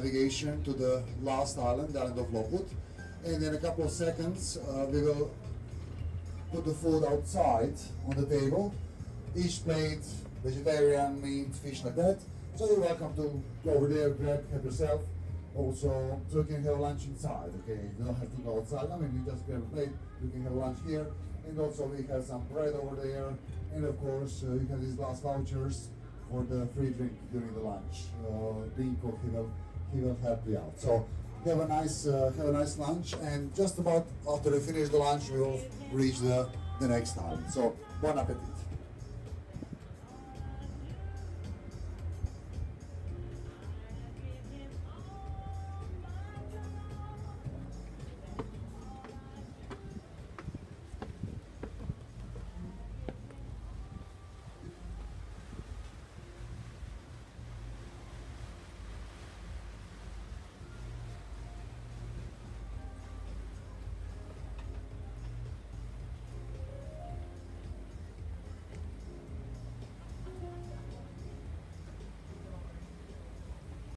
navigation to the last island, the island of Lopud. And in a couple of seconds, uh, we will put the food outside on the table. Each plate, vegetarian, meat, fish like that. So you're welcome to go over there, grab, have yourself. Also, so you can have lunch inside, okay? You don't have to go outside. I mean, you just grab a plate, you can have lunch here. And also we have some bread over there. And of course, uh, you have these last vouchers for the free drink during the lunch. Uh, cook, he will, he will help you out. So have a nice, uh, have a nice lunch. And just about after we finish the lunch, we will reach the, the next island. So bon appetit.